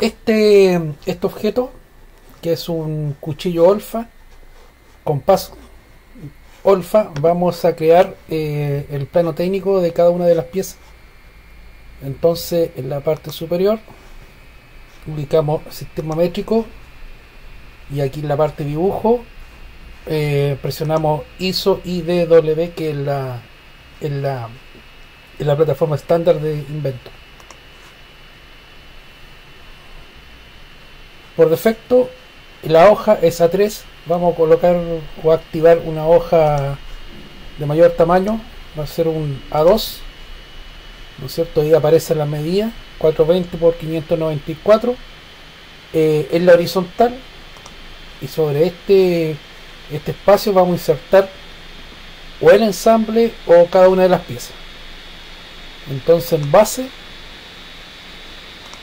este, este objeto, que es un cuchillo olfa, con paso olfa, vamos a crear eh, el plano técnico de cada una de las piezas. Entonces, en la parte superior, ubicamos sistema métrico y aquí en la parte dibujo eh, presionamos ISO IDW que es la, en la, en la plataforma estándar de Inventor. Por defecto, la hoja es A3. Vamos a colocar o activar una hoja de mayor tamaño. Va a ser un A2. ¿No es cierto? Ahí aparece la medida. 420 por 594. Eh, en la horizontal. Y sobre este, este espacio vamos a insertar o el ensamble o cada una de las piezas. Entonces en base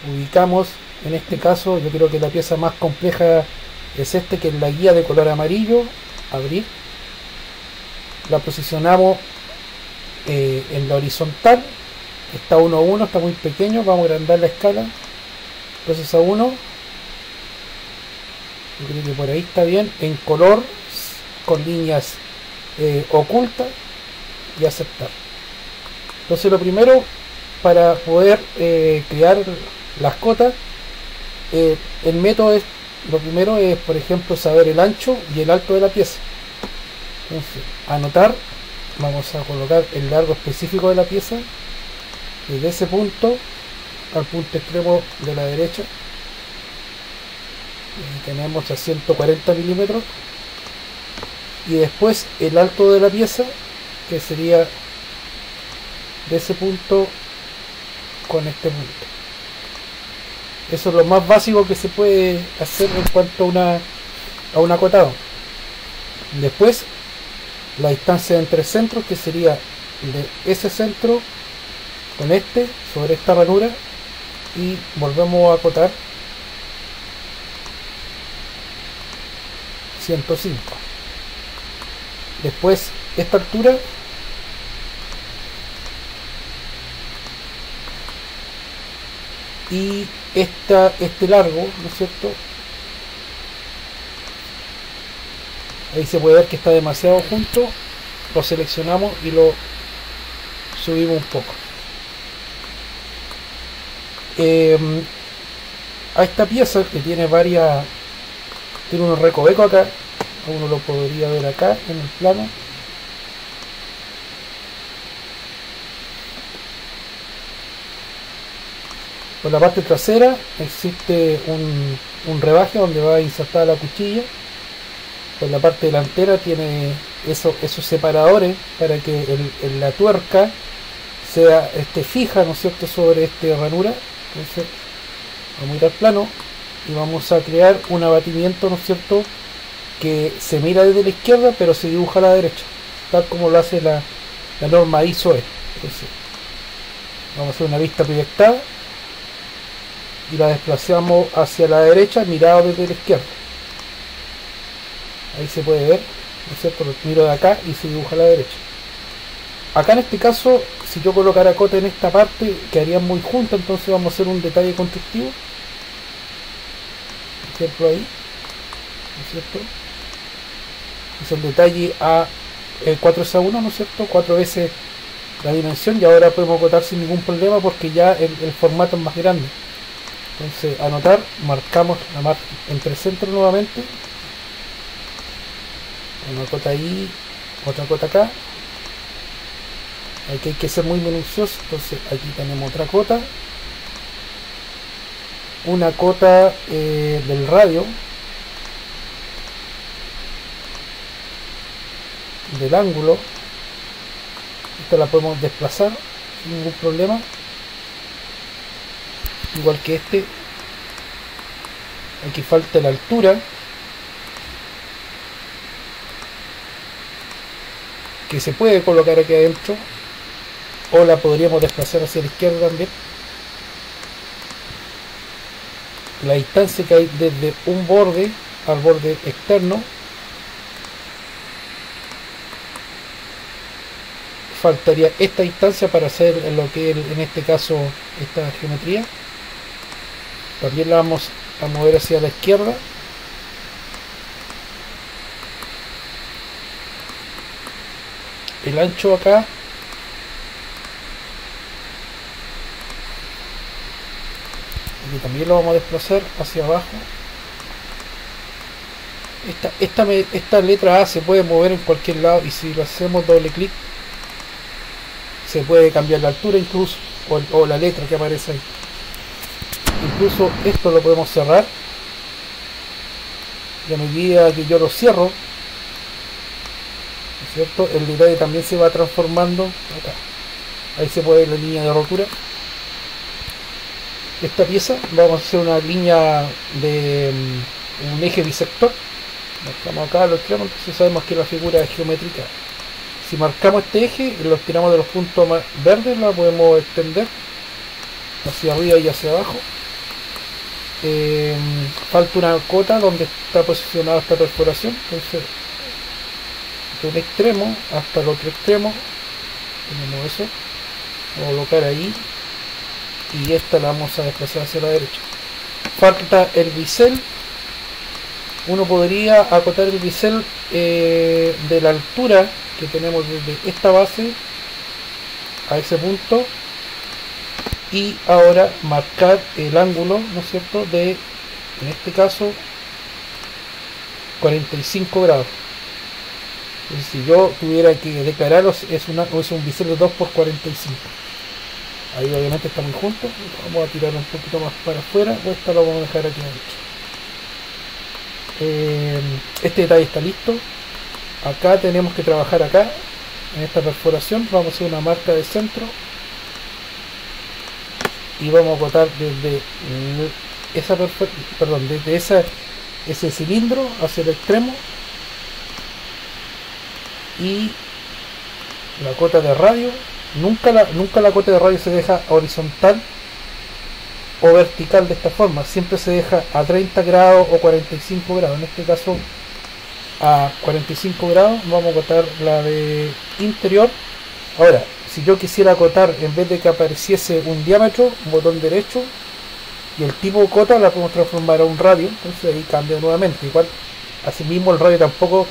ubicamos en este caso yo creo que la pieza más compleja es este que es la guía de color amarillo abrir. La posicionamos eh, en la horizontal. Está 1 a 1 está muy pequeño vamos a agrandar la escala. Entonces a 1 yo creo que por ahí está bien en color con líneas eh, ocultas y aceptar. Entonces lo primero para poder eh, crear las cotas eh, el método es, lo primero es, por ejemplo, saber el ancho y el alto de la pieza. Entonces, anotar, vamos a colocar el largo específico de la pieza, desde ese punto al punto extremo de la derecha. Tenemos a 140 milímetros. Y después el alto de la pieza, que sería de ese punto con este punto. Eso es lo más básico que se puede hacer en cuanto a un acotado. Después, la distancia entre centros, que sería de ese centro con este sobre esta ranura y volvemos a acotar 105 después esta altura y esta, este largo, ¿no es cierto? Ahí se puede ver que está demasiado junto, lo seleccionamos y lo subimos un poco. Em, a esta pieza que tiene varias, tiene unos recovecos acá, uno lo podría ver acá en el plano Por la parte trasera existe un, rebaje donde va insertada la cuchilla. Por la parte delantera tiene esos separadores para que la tuerca sea este, fija, ¿no cierto?, sobre esta ranura. Vamos a ir al plano y vamos a crear un abatimiento, ¿no cierto?, que se mira desde la izquierda pero se dibuja a la derecha, tal como lo hace la, la norma ISO. E. Entonces, vamos a hacer una vista proyectada y la desplazamos hacia la derecha mirado desde la izquierda ahí se puede ver ¿no es cierto? Lo miro de acá y se dibuja a la derecha acá en este caso si yo colocara cota en esta parte quedarían muy juntas entonces vamos a hacer un detalle constructivo por ejemplo ahí ¿no es cierto? es el detalle a 4 a 1 ¿no es cierto? 4 veces la dimensión y ahora podemos acotar sin ningún problema porque ya el formato es más grande entonces anotar marcamos la marca entre centro nuevamente. Una cota ahí otra cota acá. Aquí hay que ser muy minucioso entonces aquí tenemos otra cota. Una cota eh, del radio. Del ángulo. Esta la podemos desplazar sin ningún problema. Igual que este aquí falta la altura que se puede colocar aquí adentro o la podríamos desplazar hacia la izquierda también. La distancia que hay desde un borde al borde externo. Faltaría esta distancia para hacer lo que en este caso esta geometría. También la vamos a mover hacia la izquierda. El ancho acá. Y también lo vamos a desplazar hacia abajo. Esta, esta, letra A se puede mover en cualquier lado y si lo hacemos doble clic se puede cambiar la altura incluso o la letra que aparece ahí incluso esto lo podemos cerrar. Y a medida que yo lo cierro. Cierto? el detalle también se va transformando. Acá. Ahí se puede ver la línea de rotura. Esta pieza vamos a hacer una línea de mm, un eje bisector. Marcamos acá lo tiramos entonces sabemos que la figura es geométrica. Si marcamos este eje y lo tiramos de los puntos verdes la podemos extender hacia arriba y hacia abajo eh, falta una cota donde está posicionada esta perforación entonces de un extremo hasta el otro extremo tenemos eso vamos a colocar ahí y esta la vamos a desplazar hacia la derecha. Falta el bisel uno podría acotar el bisel eh, de la altura que tenemos desde esta base a ese punto y ahora marcar el ángulo, ¿no es cierto?, de, en este caso, 45 grados. Si yo tuviera que declararlos, es, una, es un bisel de 2 por 45. Ahí obviamente está muy junto. Vamos a tirar un poquito más para afuera, esta lo vamos a dejar aquí. Eh, este detalle está listo. Acá tenemos que trabajar acá, en esta perforación. Vamos a hacer una marca de centro y vamos a botar desde esa desde ese cilindro hacia el extremo y la cota de radio nunca la nunca la cota de radio se deja horizontal o vertical de esta forma siempre se deja a 30 grados o 45 grados en este caso a 45 grados vamos a botar la de interior. Ahora si yo quisiera acotar, en vez de que apareciese un diámetro, un botón derecho, y el tipo cota la podemos transformar a un radio, entonces ahí cambia nuevamente. Igual, asimismo el radio tampoco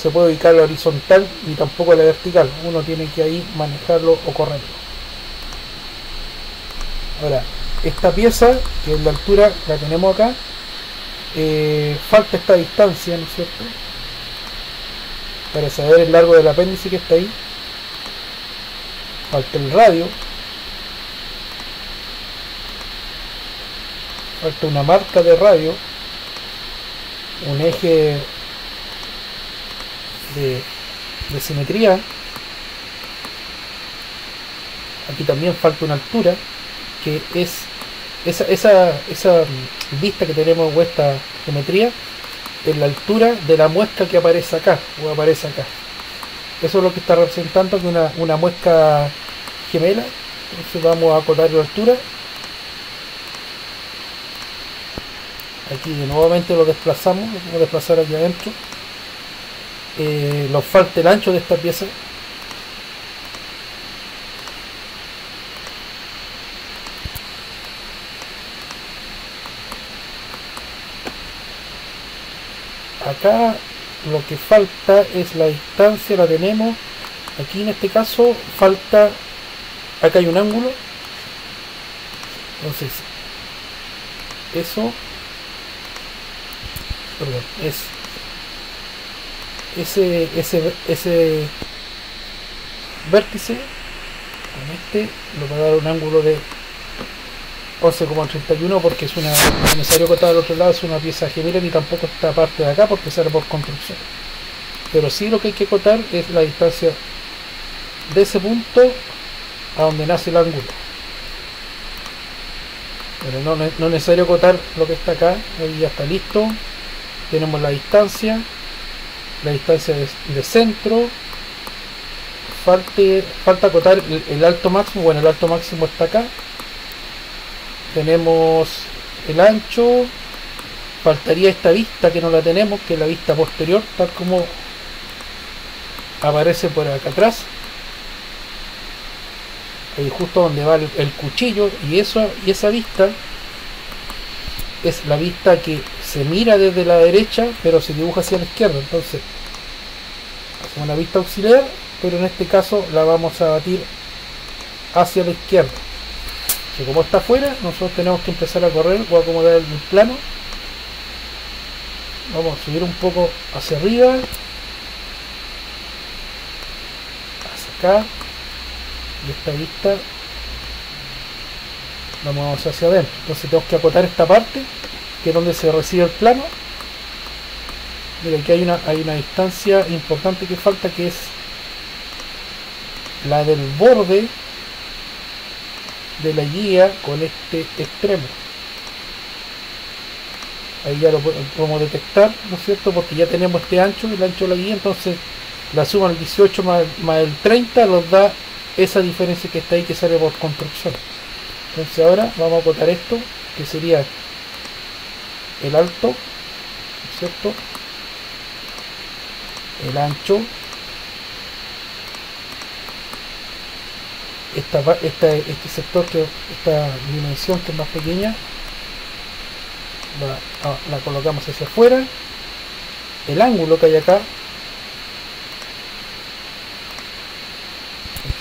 se puede ubicar a la horizontal ni tampoco a la vertical. Uno tiene que ahí manejarlo o correrlo. Ahora, esta pieza, que es la altura, la tenemos acá. Eh, falta esta distancia, ¿no es cierto? Para saber el largo del apéndice que está ahí falta el radio. Falta una marca de radio. Un eje de, simetría. Aquí también falta una altura que es esa, esa, esa vista que tenemos en esta geometría en la altura de la muesca que aparece acá o aparece acá eso es lo que está representando que una, una muesca gemela. Entonces vamos a acotar la altura. Aquí nuevamente lo desplazamos lo a desplazar aquí adentro. Eh, nos falta el ancho de esta pieza. Acá lo que falta es la distancia la tenemos. Aquí en este caso falta acá hay un ángulo. Entonces eso perdón es ese ese ese vértice con este lo va a dar un ángulo de 11,31 porque es una necesario cortar al otro lado es una pieza gemela ni tampoco esta parte de acá porque sale por construcción pero sí lo que hay que cortar es la distancia de ese punto a donde nace el ángulo. Pero no, no es necesario acotar lo que está acá, ahí ya está listo. Tenemos la distancia, la distancia de, centro. Falte, falta acotar el, alto máximo, bueno el alto máximo está acá. Tenemos el ancho, faltaría esta vista que no la tenemos, que es la vista posterior, tal como aparece por acá atrás. Ahí justo donde va el, cuchillo y eso y esa vista es la vista que se mira desde la derecha pero se dibuja hacia la izquierda. Entonces hacemos una vista auxiliar pero en este caso la vamos a batir hacia la izquierda como está afuera nosotros tenemos que empezar a correr o acomodar el plano. Vamos a subir un poco hacia arriba hacia acá y esta vista la movemos hacia adentro. Entonces tenemos que acotar esta parte que es donde se recibe el plano. Mira aquí hay una hay una distancia importante que falta que es la del borde de la guía con este extremo ahí ya lo podemos detectar ¿no es cierto? porque ya tenemos este ancho el ancho de la guía entonces la suma del 18 más, más el 30 nos da esa diferencia que está ahí que sale por construcción entonces ahora vamos a acotar esto que sería el alto ¿no es cierto? el ancho esta, esta, este sector que esta dimensión que es más pequeña la, ah, la colocamos hacia afuera. El ángulo que hay acá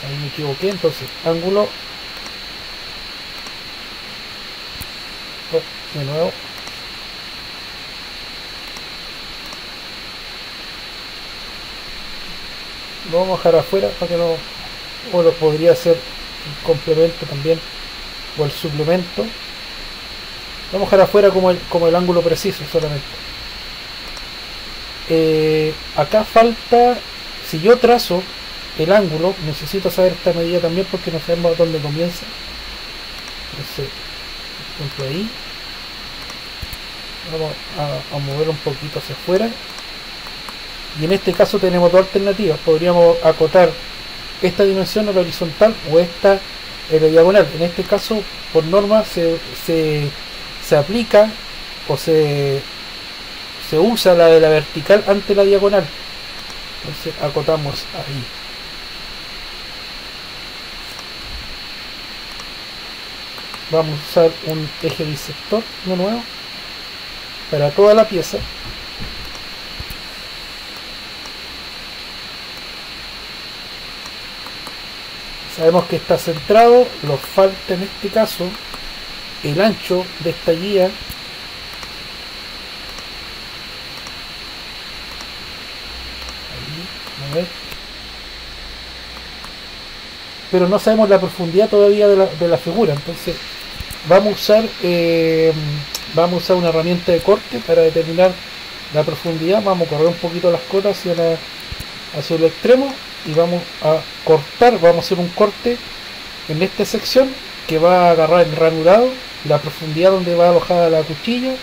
ahí me equivoqué entonces ángulo oh, de nuevo. Lo vamos a dejar afuera para que no o lo podría ser el complemento también o el suplemento. Vamos a dejar afuera como el, como el ángulo preciso solamente. Eh, acá falta si yo trazo el ángulo necesito saber esta medida también porque no sabemos dónde comienza. Ejemplo ahí. Vamos a, a mover un poquito hacia afuera. Y en este caso tenemos dos alternativas. Podríamos acotar esta dimensión en la horizontal o esta en la diagonal. En este caso por norma se, se, se aplica o se, se usa la de la vertical ante la diagonal. Entonces acotamos ahí. Vamos a usar un eje bisector de nuevo para toda la pieza sabemos que está centrado nos falta en este caso el ancho de esta guía. Ahí, pero no sabemos la profundidad todavía de la, figura entonces vamos a usar eh, vamos a usar una herramienta de corte para determinar la profundidad. Vamos a correr un poquito las cotas hacia, hacia el extremo y vamos a cortar, vamos a hacer un corte en esta sección que va a agarrar el ranurado, la profundidad donde va alojada la cuchilla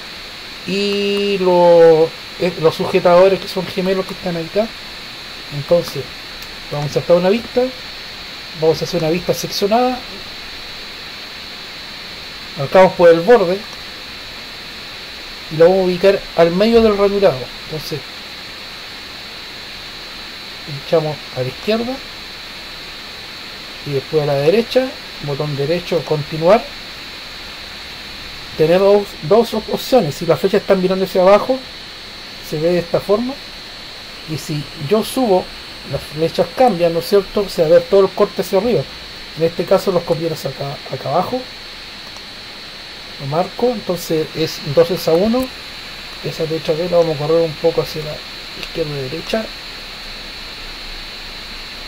y los, eh, los sujetadores que son gemelos que están acá. Entonces, vamos a hacer una vista, vamos a hacer una vista seccionada, marcamos por el borde y lo vamos a ubicar al medio del ranurado. Entonces, echamos a la izquierda. Y después a la derecha botón derecho continuar. Tenemos dos opciones. Si las flechas están mirando hacia abajo se ve de esta forma. Y si yo subo las flechas cambian ¿no es cierto? se va a ver todo el corte hacia arriba. En este caso los conviene acá, acá abajo. Lo marco. Entonces es 2 a 1 esa derecha B la vamos a correr un poco hacia la izquierda y derecha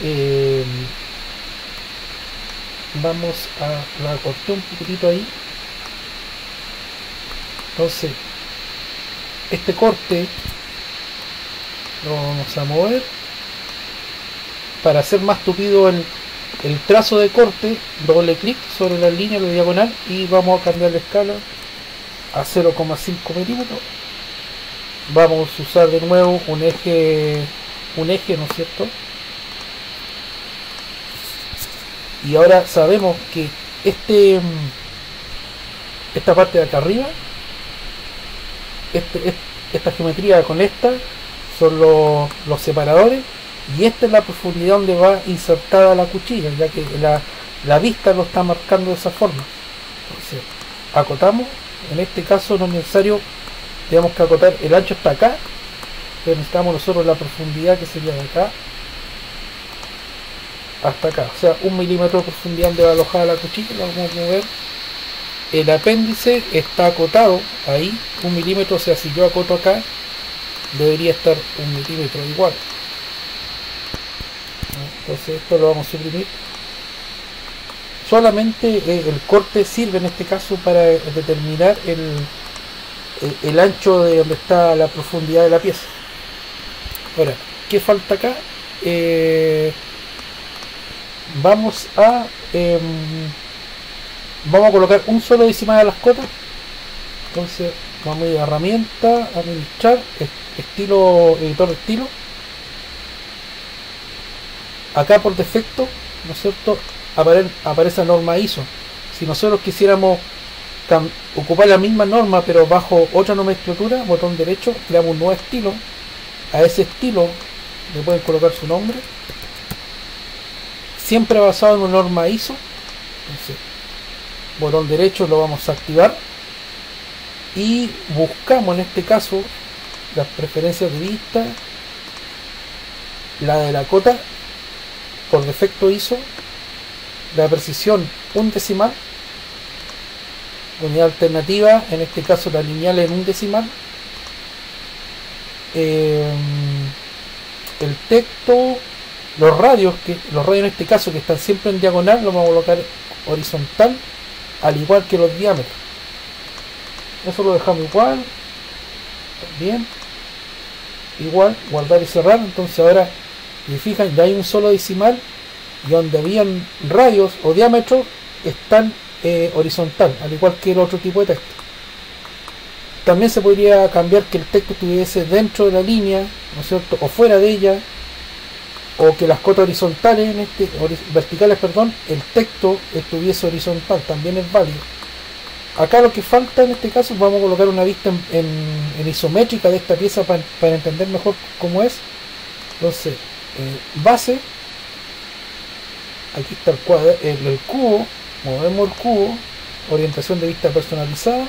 eh, vamos a la corté un poquitito ahí. Entonces este corte lo vamos a mover para hacer más tupido el, el trazo de corte doble clic sobre la línea de diagonal y vamos a cambiar la escala a 0,5 milímetros. Vamos a usar de nuevo un eje un eje no es cierto y ahora sabemos que este esta parte de acá arriba este, esta geometría con esta son los, los, separadores y esta es la profundidad donde va insertada la cuchilla ya que la, la vista lo está marcando de esa forma. Entonces acotamos en este caso no es necesario tenemos que acotar el ancho está acá pero necesitamos nosotros la profundidad que sería de acá hasta acá. O sea un milímetro de profundidad va alojada la cuchilla la vamos a mover el apéndice está acotado ahí un milímetro o sea si yo acoto acá debería estar un milímetro igual. Entonces esto lo vamos a suprimir. Solamente eh, el corte sirve en este caso para determinar el, el, ancho de donde está la profundidad de la pieza. Ahora ¿qué falta acá? Eh, vamos a em, vamos a colocar un solo decimal a las cotas entonces vamos a ir a herramienta administrar estilo editor de estilo. Acá por defecto no es cierto aparece la norma ISO. Si nosotros quisiéramos ocupar la misma norma pero bajo otra nomenclatura botón derecho creamos un nuevo estilo. A ese estilo le pueden colocar su nombre siempre basado en una norma ISO entonces botón derecho lo vamos a activar. Y buscamos en este caso las preferencias de vista la de la cota por defecto ISO la precisión un decimal unidad alternativa en este caso la lineal en un decimal. Eh, el texto los radios que los radios en este caso que están siempre en diagonal lo vamos a colocar horizontal al igual que los diámetros. Eso lo dejamos igual bien igual guardar y cerrar. Entonces ahora si fijan ya hay un solo decimal y donde habían radios o diámetros están eh, horizontal al igual que el otro tipo de texto. También se podría cambiar que el texto estuviese dentro de la línea ¿no es cierto? o fuera de ella o que las cotas horizontales en este verticales perdón el texto estuviese horizontal también es válido. Acá lo que falta en este caso vamos a colocar una vista en, isométrica de esta pieza para, entender mejor cómo es. Entonces eh, base aquí está el, cuadro, el, cubo movemos el cubo orientación de vista personalizada.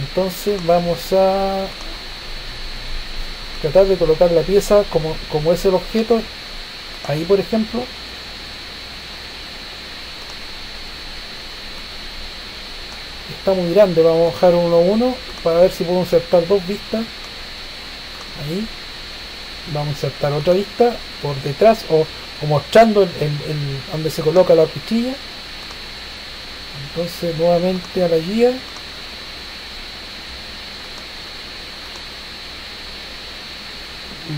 Entonces vamos a tratar de colocar la pieza como, como es el objeto. Ahí por ejemplo. Está muy grande vamos a bajar uno a uno para ver si puedo insertar dos vistas. Ahí. Vamos a insertar otra vista por detrás o, mostrando el, donde se coloca la cuchilla. Entonces nuevamente a la guía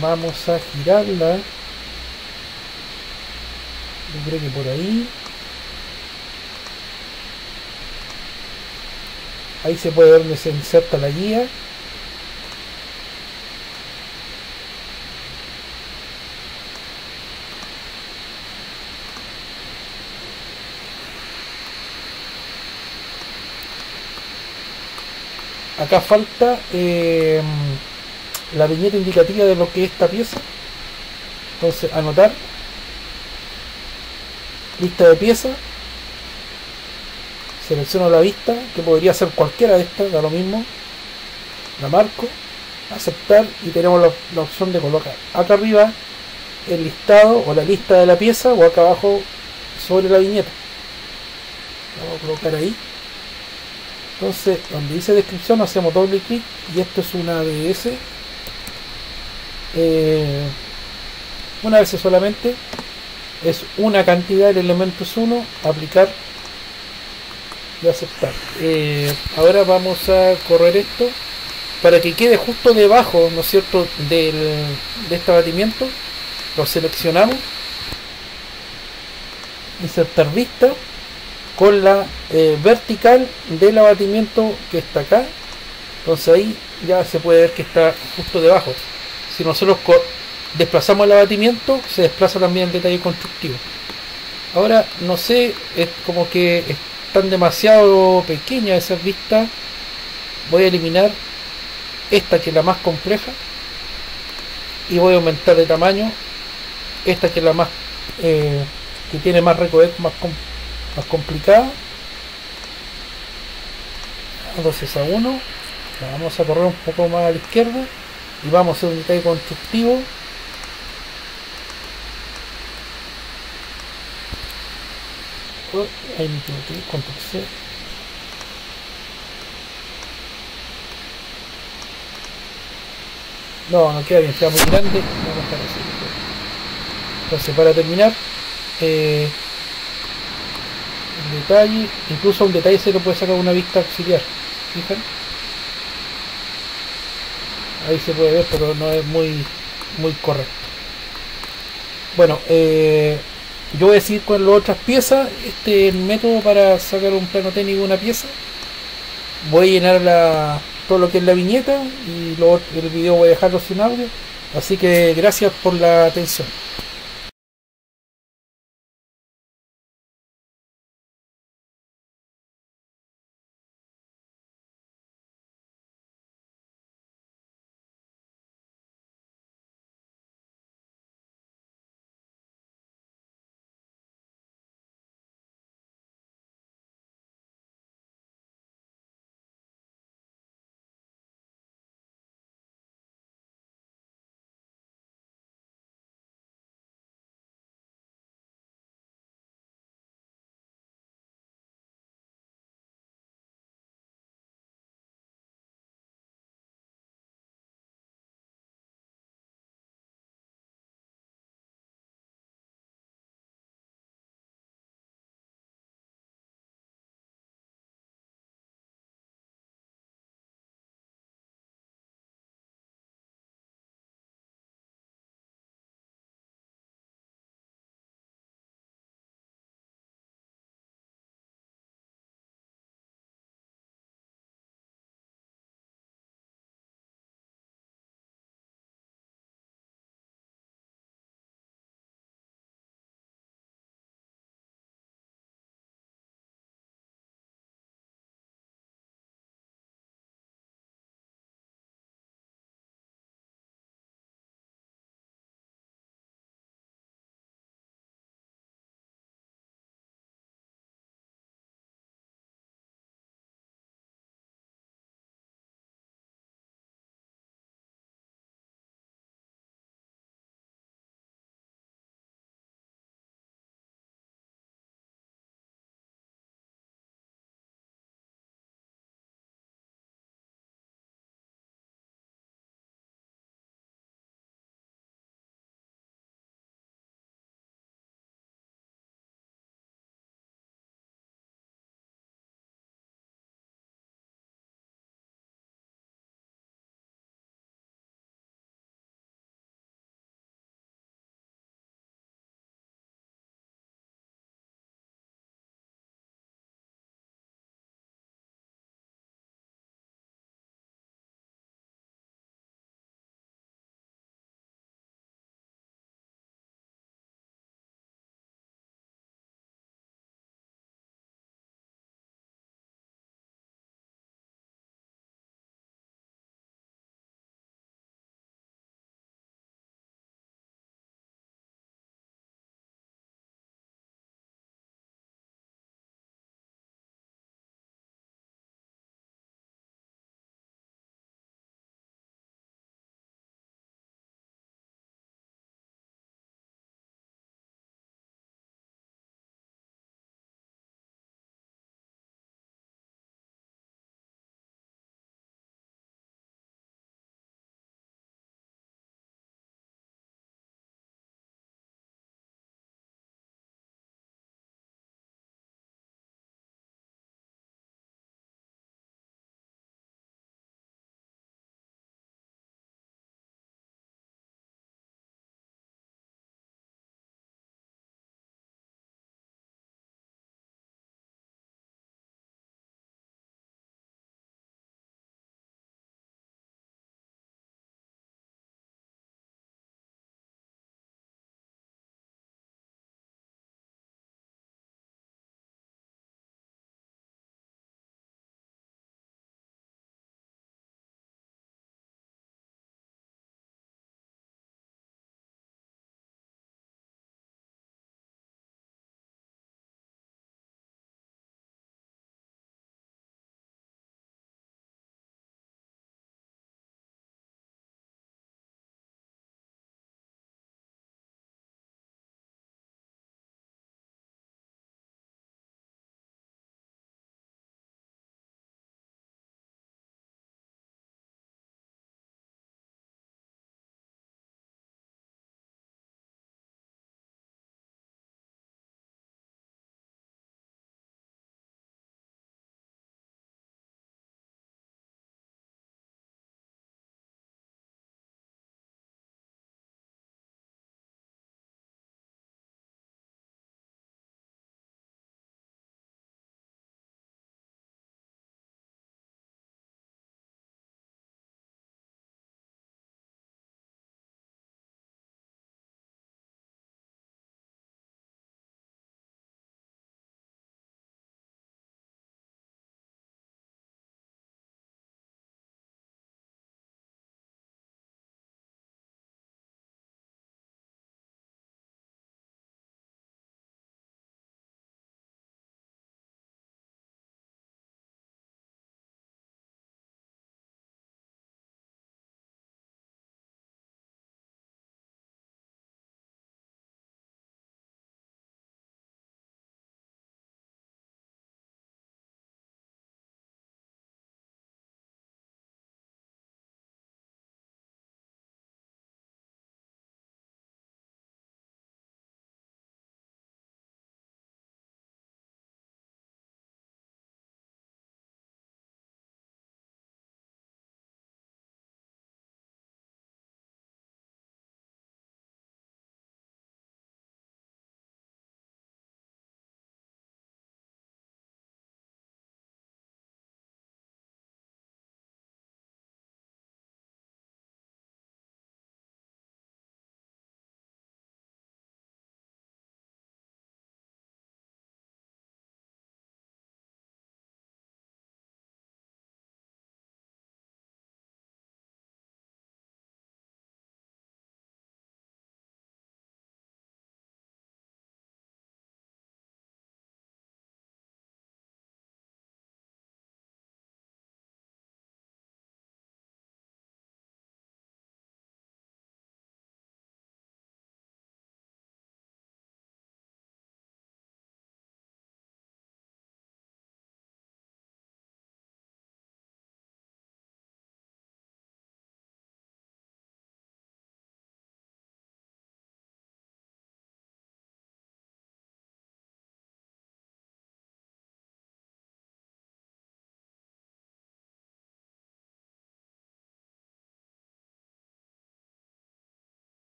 vamos a girarla. Yo creo que por ahí. Ahí se puede ver donde se inserta la guía. Acá falta eh, la viñeta indicativa de lo que es esta pieza. Entonces anotar. Lista de pieza selecciono la vista que podría ser cualquiera de estas da lo mismo. La marco. Aceptar y tenemos la, opción de colocar. Acá arriba el listado o la lista de la pieza o acá abajo sobre la viñeta. Vamos a colocar ahí. Entonces donde dice descripción hacemos doble clic y esto es una ABS eh, una vez solamente es una cantidad del elementos 1 aplicar y aceptar. Eh, ahora vamos a correr esto para que quede justo debajo no cierto del, de este abatimiento. Lo seleccionamos. Insertar vista con la eh, vertical del abatimiento que está acá. Entonces ahí ya se puede ver que está justo debajo si nosotros desplazamos el abatimiento se desplaza también el detalle constructivo. Ahora no sé es como que están demasiado pequeñas esas vistas voy a eliminar esta que es la más compleja y voy a aumentar de tamaño esta que es la más eh, que tiene más recoveco más, más complicada. Entonces a 1 vamos a correr un poco más a la izquierda y vamos a hacer un detalle constructivo ahí me. No, no queda bien, queda muy grande. Vamos a así. Entonces, para terminar, eh, el detalle, incluso un detalle se lo puede sacar una vista auxiliar. ¿Fijan? Ahí se puede ver, pero no es muy, muy correcto. Bueno, eh, yo voy a seguir con las otras piezas. Este es el método para sacar un plano técnico de una pieza. Voy a llenar la, todo lo que es la viñeta y el video voy a dejarlo sin audio. Así que gracias por la atención.